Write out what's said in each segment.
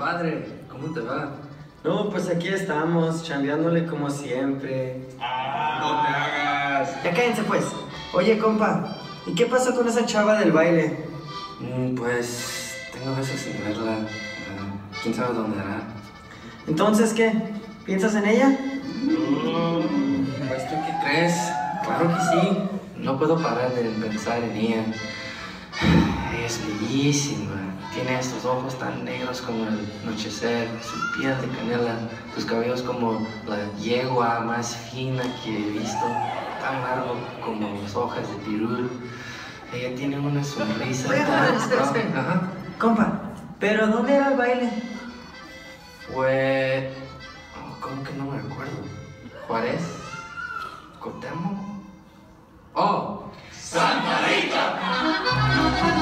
compadre. ¿Cómo te va? No, pues aquí estamos, chambeándole como siempre. Ah, no te hagas. Ya cállense pues. Oye, compa, ¿y qué pasó con esa chava del baile? Mm, pues tengo veces sin verla. Ah, ¿Quién sabe dónde hará? Entonces, ¿qué? ¿Piensas en ella? Pues tú qué crees? Claro que sí. No puedo parar de pensar en ella. Ella es bellísima. Tiene estos ojos tan negros como el anochecer, su piel de canela, sus cabellos como la yegua más fina que he visto, tan largo como las hojas de pirul. Ella tiene una sonrisa tan... Ajá. Compa, ¿pero dónde era el baile? Fue... oh, ¿Cómo que no me recuerdo? ¿Juárez? ¿Cotemo? ¡Oh! ¡Y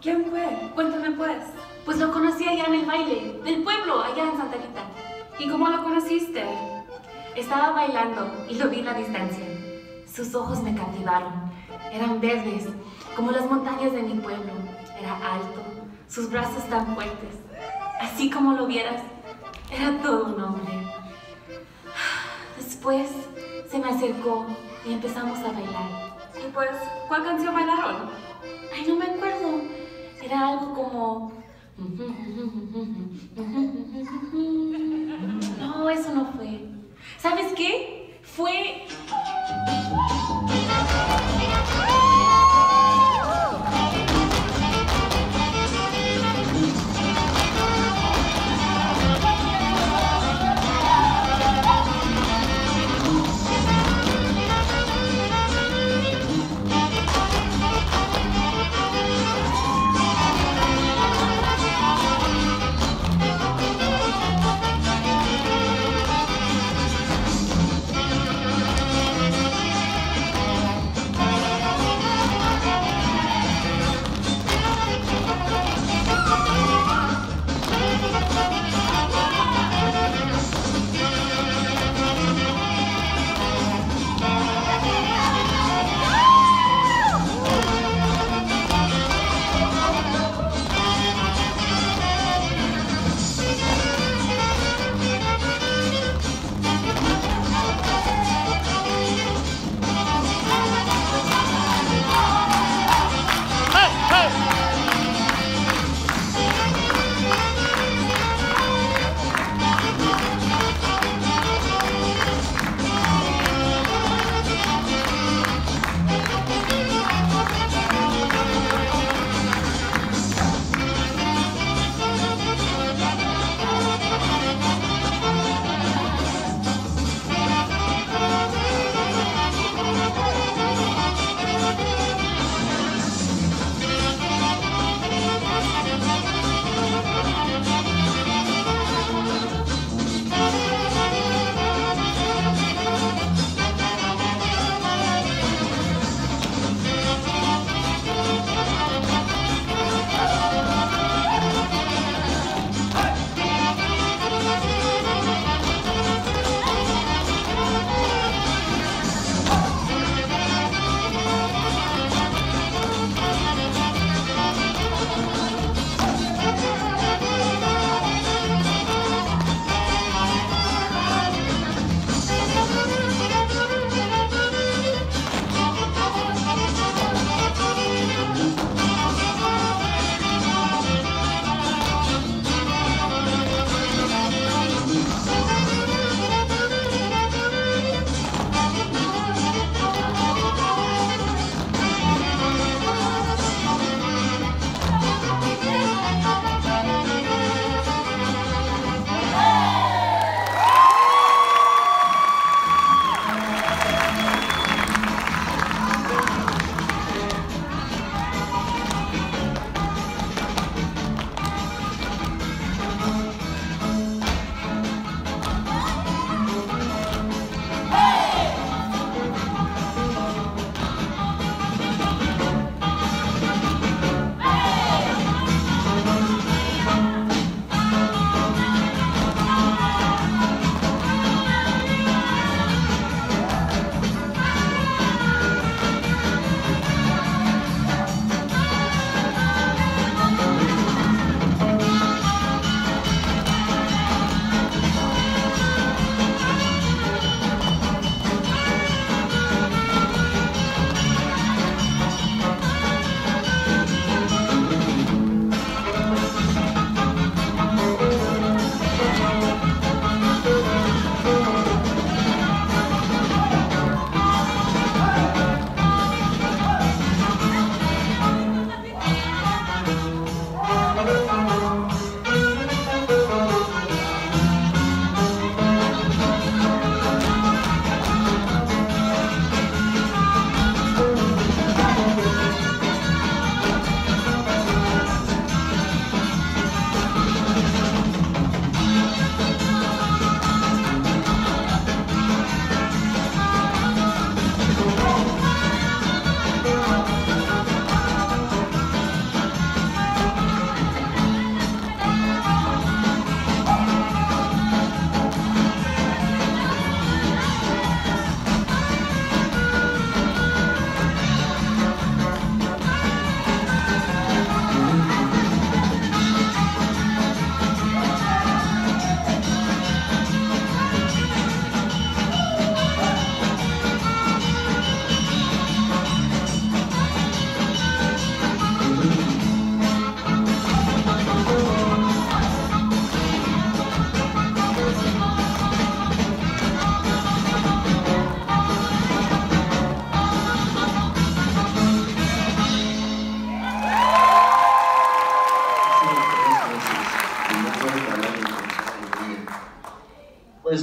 ¿Quién fue? Cuéntame pues. Pues lo conocí allá en el baile, del pueblo, allá en Santa Rita. ¿Y cómo lo conociste? Estaba bailando y lo vi a la distancia. Sus ojos me cautivaron. Eran verdes, como las montañas de mi pueblo. Era alto, sus brazos tan fuertes. Así como lo vieras, era todo un hombre. Después se me acercó y empezamos a bailar. Y pues, ¿cuál canción bailaron? Ay, no me acuerdo. Era algo como... No, eso no fue. ¿Sabes qué? Fue...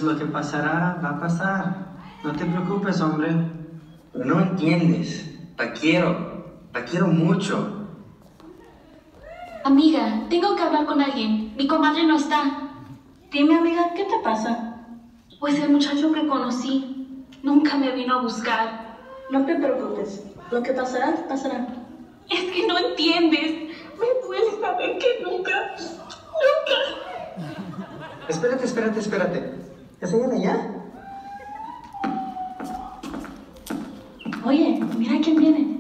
lo que pasará, va a pasar. No te preocupes, hombre. Pero no entiendes. La quiero. La quiero mucho. Amiga, tengo que hablar con alguien. Mi comadre no está. Dime, amiga, ¿qué te pasa? Pues el muchacho que conocí nunca me vino a buscar. No te preocupes. Lo que pasará, pasará. Es que no entiendes. Me duele saber que nunca, nunca. Espérate, espérate, espérate. ¿Es ella de allá? Oye, mira quién viene.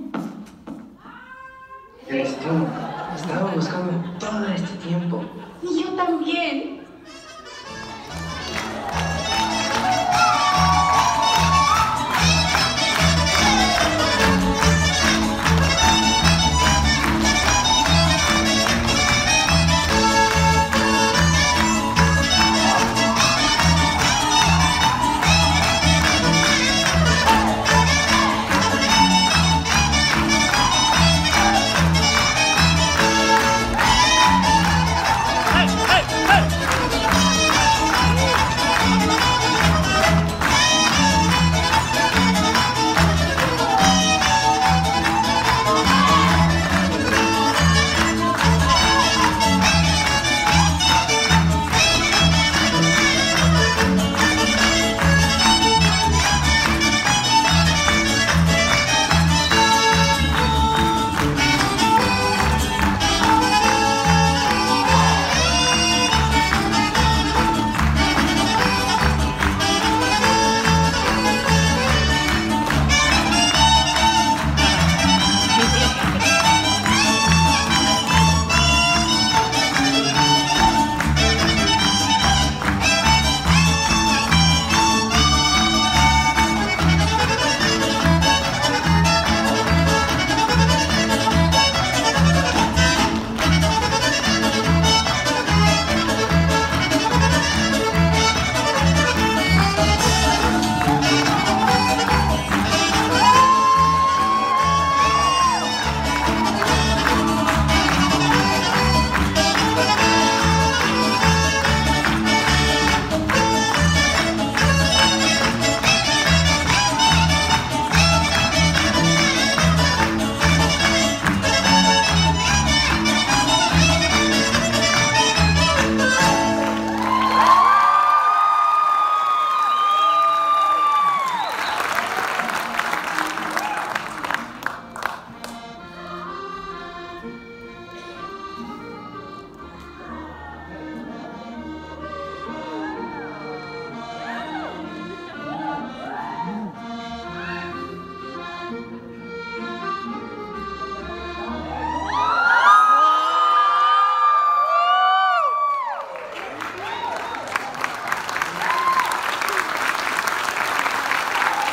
Eres tú. Estaba buscando todo este tiempo.